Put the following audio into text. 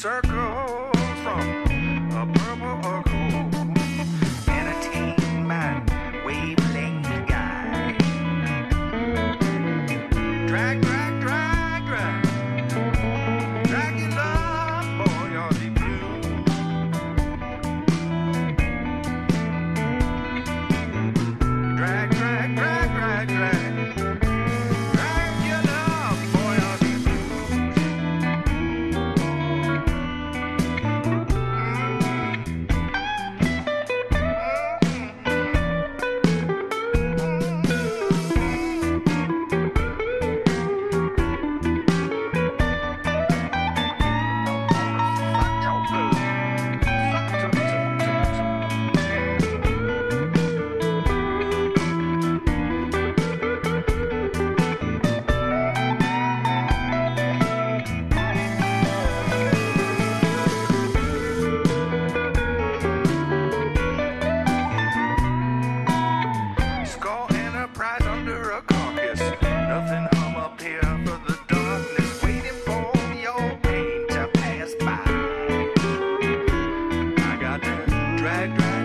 circle. I drive.